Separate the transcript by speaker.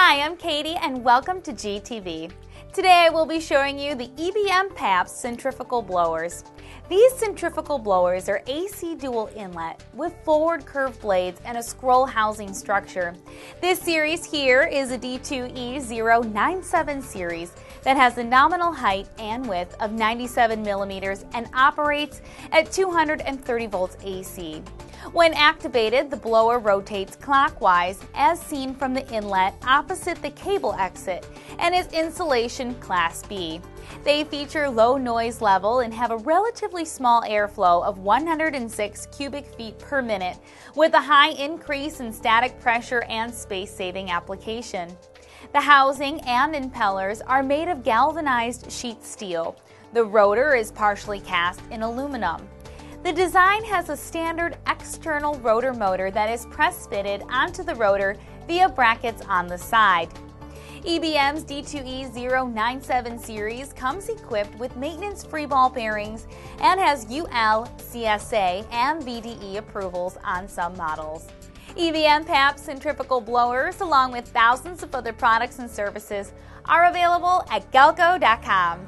Speaker 1: Hi, I'm Katie and welcome to GTV. Today I will be showing you the EBM Papst centrifugal blowers. These centrifugal blowers are AC dual inlet with forward curved blades and a scroll housing structure. This series here is a D2E097 series that has a nominal height and width of 97 millimeters and operates at 230 volts AC. When activated, the blower rotates clockwise as seen from the inlet opposite the cable exit and is insulation Class B. They feature low noise level and have a relatively small airflow of 106 cubic feet per minute with a high increase in static pressure and space saving application. The housing and impellers are made of galvanized sheet steel. The rotor is partially cast in aluminum. The design has a standard external rotor motor that is press fitted onto the rotor via brackets on the side. EBM's D2E097 series comes equipped with maintenance free ball bearings and has UL, CSA, and VDE approvals on some models. EBM Papst centrifugal blowers, along with thousands of other products and services, are available at galco.com.